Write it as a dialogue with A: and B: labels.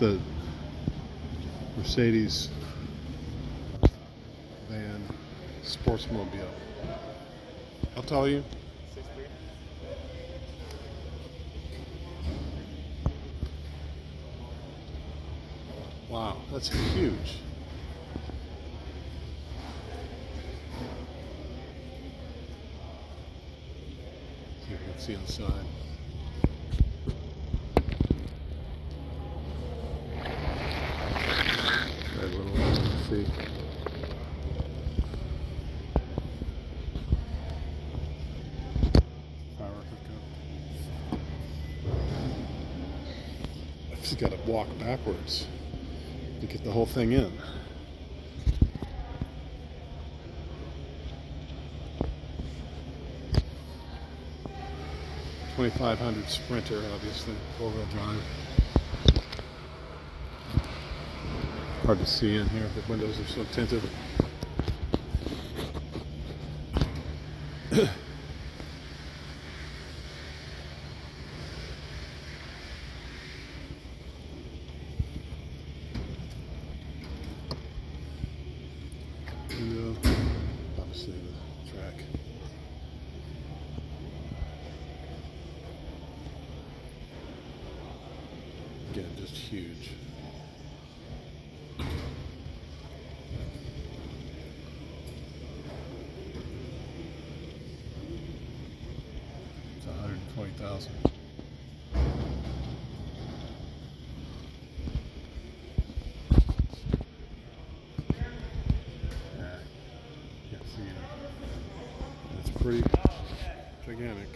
A: The Mercedes uh, van Sportsmobile. I'll tell you. Wow, that's huge. See inside. Just got to walk backwards to get the whole thing in. Twenty-five hundred Sprinter, obviously, four-wheel drive. Hard to see in here. The windows are so tinted. obviously the track. Again, just huge. It's 120,000. it. It's pretty gigantic.